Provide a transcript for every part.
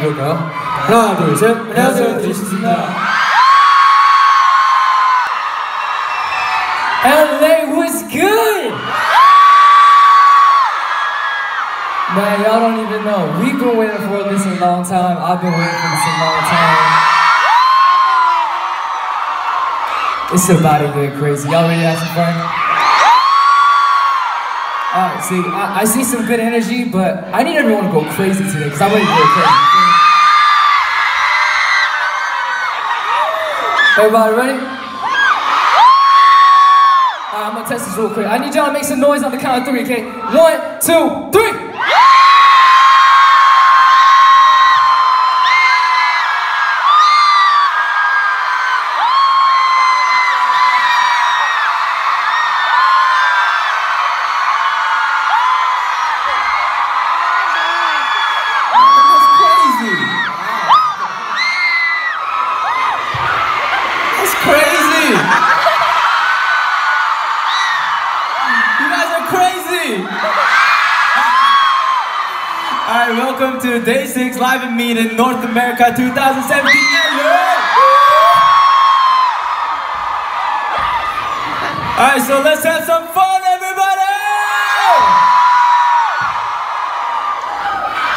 가볼까요? 하나, 둘, 셋. 안녕하세요, 데이식스입니다. LA was good! Man, y'all don't even know. We've been waiting for this a long time. I've been waiting for this a long time. It's about to get crazy. Y'all ready to have some fun? Alright, see, I, I, see some good energy, but I need everyone to go crazy today, because I'm ready to go crazy. Everybody ready? Alright, I'm gonna test this real quick. I need y'all to make some noise on the count of three, okay? One, two, three! crazy! You guys are crazy! Alright, welcome to DAY6 live and meet in North America 2017. Alright, so let's have some fun, everybody!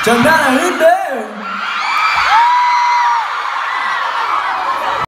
Chandana in there!